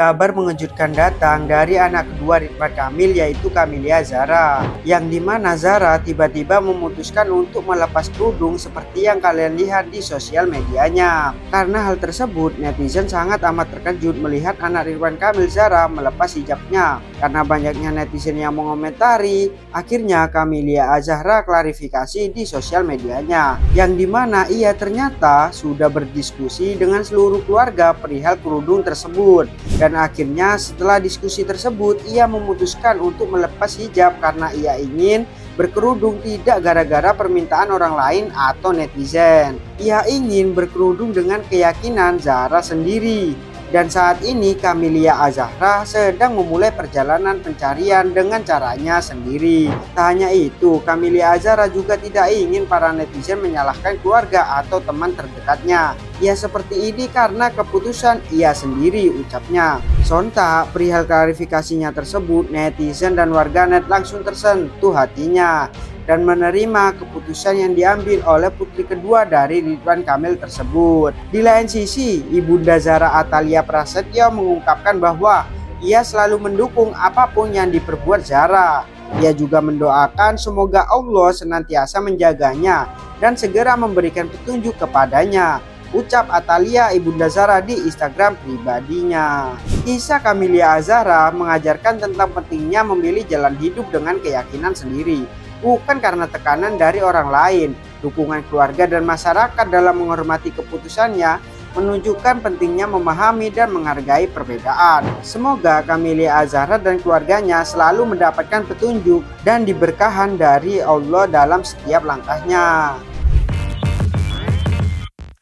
kabar mengejutkan datang dari anak kedua Ridwan Kamil yaitu Kamilia Zara. Yang di mana Zara tiba-tiba memutuskan untuk melepas kerudung seperti yang kalian lihat di sosial medianya. Karena hal tersebut netizen sangat amat terkejut melihat anak Ridwan Kamil Zara melepas hijabnya. Karena banyaknya netizen yang mengomentari, akhirnya Kamilia Azahra klarifikasi di sosial medianya. Yang di mana ia ternyata sudah berdiskusi dengan seluruh keluarga perihal kerudung tersebut. Dan dan akhirnya setelah diskusi tersebut ia memutuskan untuk melepas hijab karena ia ingin berkerudung tidak gara-gara permintaan orang lain atau netizen. Ia ingin berkerudung dengan keyakinan Zara sendiri. Dan saat ini Kamilia Azahra sedang memulai perjalanan pencarian dengan caranya sendiri. Tak hanya itu, Kamilia Azahra juga tidak ingin para netizen menyalahkan keluarga atau teman terdekatnya. Ia seperti ini karena keputusan ia sendiri ucapnya. Sontak perihal klarifikasinya tersebut, netizen dan warganet langsung tersentuh hatinya dan menerima keputusan yang diambil oleh putri kedua dari Ridwan Kamil tersebut. Di lain sisi, Ibunda Zara Atalia Prasetyo mengungkapkan bahwa ia selalu mendukung apa pun yang diperbuat Zara. Ia juga mendoakan semoga Allah senantiasa menjaganya dan segera memberikan petunjuk kepadanya. Ucap Atalia Ibunda Zara di Instagram pribadinya. Isa Kamilia Azara mengajarkan tentang pentingnya memilih jalan hidup dengan keyakinan sendiri bukan karena tekanan dari orang lain. Dukungan keluarga dan masyarakat dalam menghormati keputusannya menunjukkan pentingnya memahami dan menghargai perbedaan. Semoga Kamilia Azhara dan keluarganya selalu mendapatkan petunjuk dan diberkahan dari Allah dalam setiap langkahnya.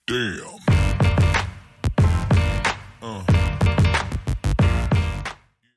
Damn. Uh.